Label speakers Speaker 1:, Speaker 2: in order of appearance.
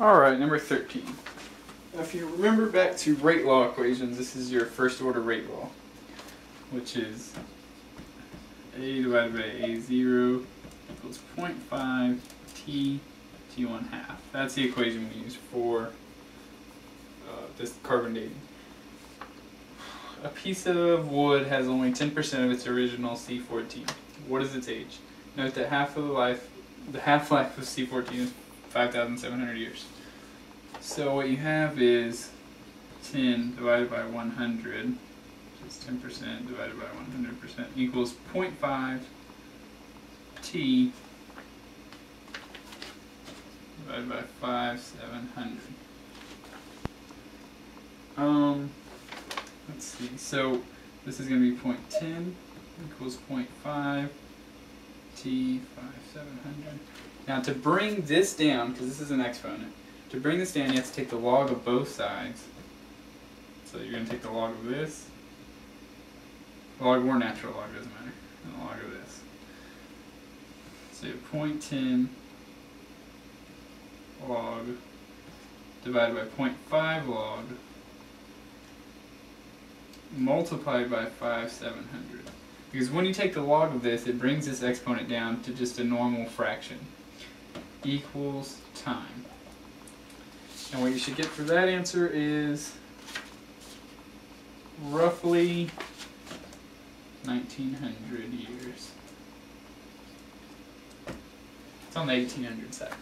Speaker 1: Alright, number 13. Now if you remember back to rate law equations, this is your first order rate law, which is a divided by a0 equals 0.5 t t1 half. That's the equation we use for uh, this carbon dating. A piece of wood has only 10% of its original C14. What is its age? Note that half of the life, the half-life of C14 is 5,700 years. So what you have is 10 divided by 100, which is 10% divided by 100% equals 0.5 t divided by 5, 700. Um, let's see, so this is going to be 0.10 equals 0.5 t 5, 700. Now to bring this down, because this is an exponent, to bring this down you have to take the log of both sides. So you're going to take the log of this, log or natural log, doesn't matter, and the log of this. So you have 0.10 log divided by 0.5 log multiplied by 5 700. Because when you take the log of this, it brings this exponent down to just a normal fraction. Equals time. And what you should get for that answer is roughly 1900 years. It's on the 1800 side.